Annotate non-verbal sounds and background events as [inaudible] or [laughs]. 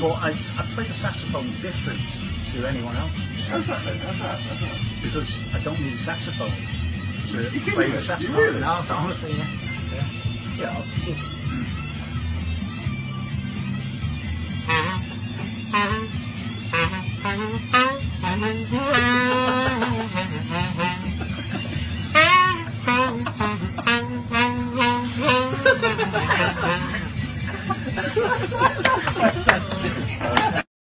but I, I play the saxophone different to anyone else. How's that then? How's that? How's that? Because I don't need a saxophone to you play the saxophone. You really? No, honestly, yeah. Yeah, yeah obviously. Mm. [laughs] [laughs]